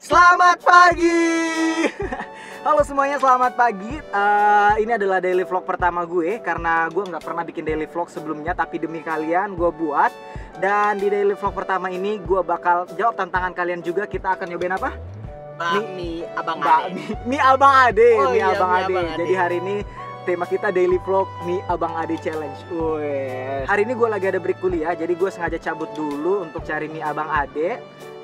Selamat pagi. Halo semuanya, selamat pagi. Eh, ini adalah daily vlog pertama gue karena gue nggak pernah bikin daily vlog sebelumnya, tapi demi kalian gue buat. Dan di daily vlog pertama ini gue bakal jawab tantangan kalian juga. Kita akan nyobain apa? Bakmi Abang Ade. mie, mie abang ade, Oh mie iya, abang mie ade. Abang Ade. Jadi hari ini tema kita daily vlog mie abang ade challenge. Wih. Hari ini gue lagi ada break kuliah, jadi gue sengaja cabut dulu untuk cari mie abang ade.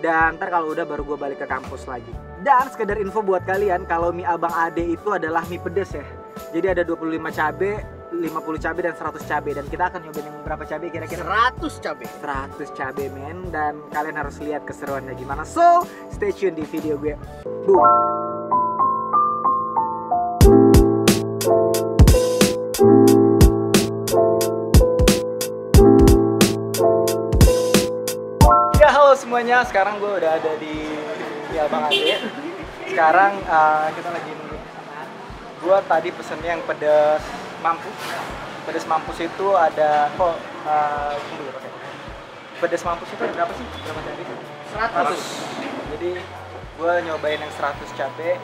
Dan ntar kalau udah baru gue balik ke kampus lagi. Dan sekedar info buat kalian, kalau mie abang ade itu adalah mie pedes ya. Jadi ada 25 cabe, 50 cabe dan 100 cabe. Dan kita akan nyobain yang berapa cabe kira-kira? 100 cabe. 100 cabe men dan kalian harus lihat keseruannya gimana so stay tune di video gue boom sekarang gue udah ada di di Abang Ade sekarang uh, kita lagi nunggu. Pesanan gue tadi pesennya yang pedas mampus pedas mampus itu ada kok uh, tunggu dulu pakai pedas mampus itu ada berapa sih? Berapa cabai 100 jadi gue nyobain yang 100 cabai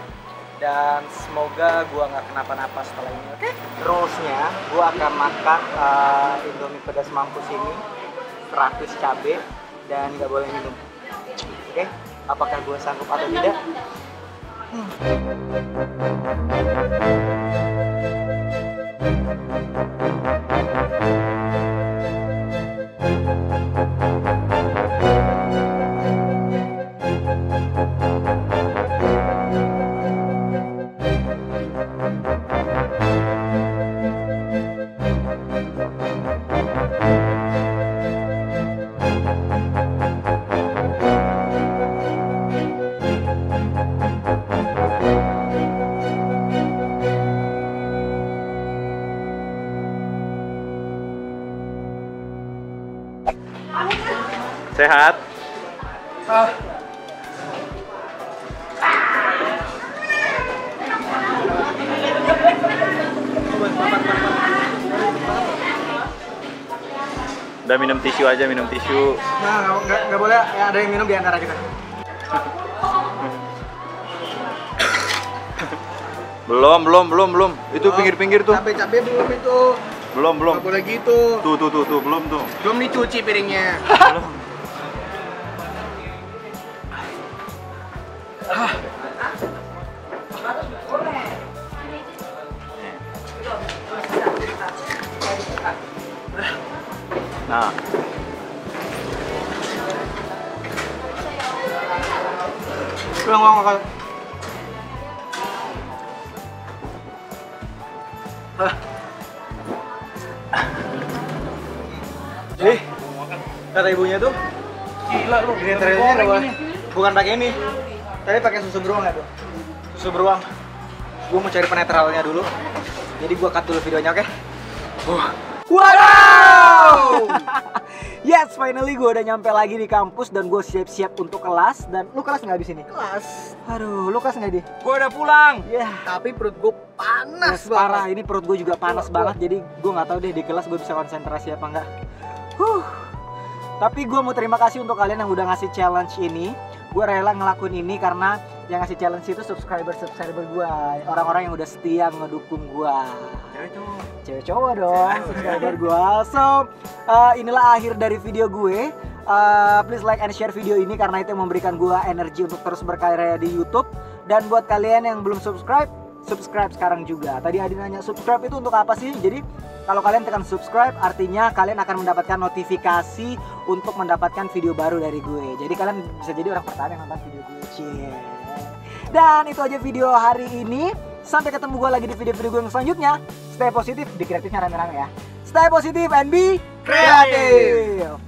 dan semoga gue nggak kenapa-napa setelah ini oke? Rulesnya gue akan makan uh, indomie pedas mampus ini 100 cabai dan nggak boleh minum oke apakah gue sanggup atau tidak Sehat. Udah minum tisu aja, minum tisu. nah nggak nggak boleh ya, ada yang minum di antara kita Belum, belum, belum, belum. Itu pinggir-pinggir tuh. Cabe-cabe belum itu. Belum, belum. Nggak boleh gitu. Tuh, tuh, tuh, tuh, belum tuh. Belum dicuci piringnya. Belum. Nah. Jadi, kata ibunya tuh, Gila lu. Bukan pakai ini, tapi pakai susu beruang ya tuh. Susu beruang. Gue mau cari penetralnya dulu. Jadi gue cut dulu videonya, oke? Uh. Wow! yes, finally gue udah nyampe lagi di kampus dan gue siap-siap untuk kelas. Dan lu kelas nggak di sini? Kelas. Aduh, lu kelas nggak di? Gue udah pulang. Ya, Tapi perut gue panas Yes, parah. banget. Ini perut gue juga panas banget. Jadi gue nggak tahu deh di kelas gue bisa konsentrasi apa enggak. Huh. Tapi gue mau terima kasih untuk kalian yang udah ngasih challenge ini. Gue rela ngelakuin ini karena yang ngasih challenge itu subscriber subscriber gue, orang-orang yang udah setia ngedukung gue. Cewek cowok dong, subscriber gue. So uh, inilah akhir dari video gue. Uh, please like and share video ini karena itu yang memberikan gue energi untuk terus berkarya di YouTube. Dan buat kalian yang belum subscribe, subscribe sekarang juga. Tadi Adi nanya subscribe itu untuk apa sih? Jadi kalau kalian tekan subscribe artinya kalian akan mendapatkan notifikasi untuk mendapatkan video baru dari gue. Jadi kalian bisa jadi orang pertama yang nonton video gue. Cie. Dan itu aja video hari ini. Sampai ketemu gue lagi di video-video gue yang selanjutnya. Stay positif, di kreatifnya rame-rame ya. Stay positif and be Kreatif.